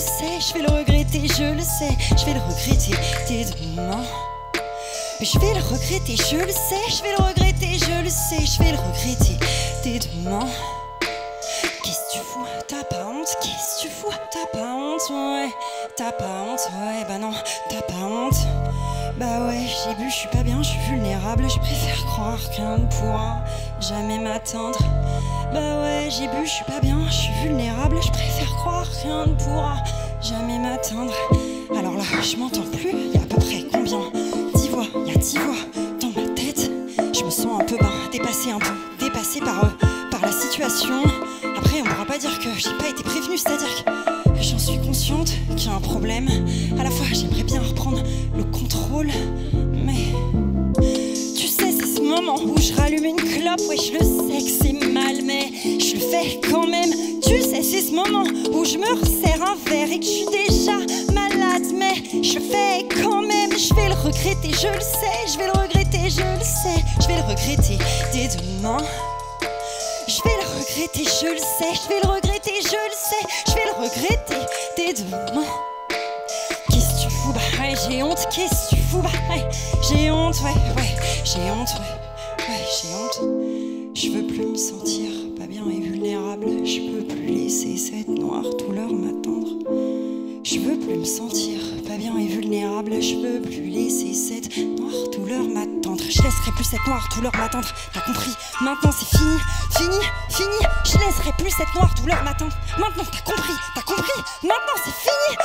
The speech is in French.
sais, je vais le regretter, je le sais, je vais le regretter dès demain. Je vais le regretter, je le sais, je vais le regretter, je le sais, je vais le regretter dès demain. Qu'est-ce que tu fous T'as pas honte? Qu'est-ce que tu fous T'as pas honte? Ouais, t'as pas honte? Ouais, bah non, t'as pas honte? Bah ouais, j'ai bu, je suis pas bien, je suis vulnérable, je préfère croire qu'un ne pourra jamais m'atteindre. Bah ouais, j'ai bu, je suis pas bien, je suis vulnérable, je préfère qu'un ne pourra jamais m'atteindre. Alors là, je m'entends plus, il y a à peu près combien Dix voix, il y a dix voix dans ma tête. Je me sens un peu ben, dépassée un peu, dépassée par, euh, par la situation. Après, on pourra pas dire que j'ai pas été prévenue, c'est-à-dire que j'en suis consciente qu'il y a un problème. À la fois, j'aimerais bien reprendre le contrôle, mais tu sais, ce moment où je rallume une clope. Ouais, je le sais que c'est mal, mais je le fais quand même. Tu sais, c'est ce moment je me resserre un verre et que je suis déjà malade, mais je fais quand même. Je vais le regretter, je le sais, je vais le regretter, je le sais, je vais le regretter dès demain. Je vais le regretter, je le sais, je vais le regretter, je le sais, je vais le regretter dès demain. Qu'est-ce que tu fous Bah ouais, j'ai honte, qu'est-ce que tu fous Bah ouais, j'ai honte, ouais, ouais, j'ai honte, ouais, ouais, j'ai honte. Je veux plus me sentir pas bien et vulnérable, je peux plus laisser cette noire douleur m'attendre. Je veux plus me sentir pas bien et vulnérable, je veux plus laisser cette noire douleur m'attendre. Je laisserai plus cette noire douleur m'attendre, t'as compris? Maintenant c'est fini, fini, fini. Je laisserai plus cette noire douleur m'attendre. Maintenant t'as compris, t'as compris? Maintenant c'est fini,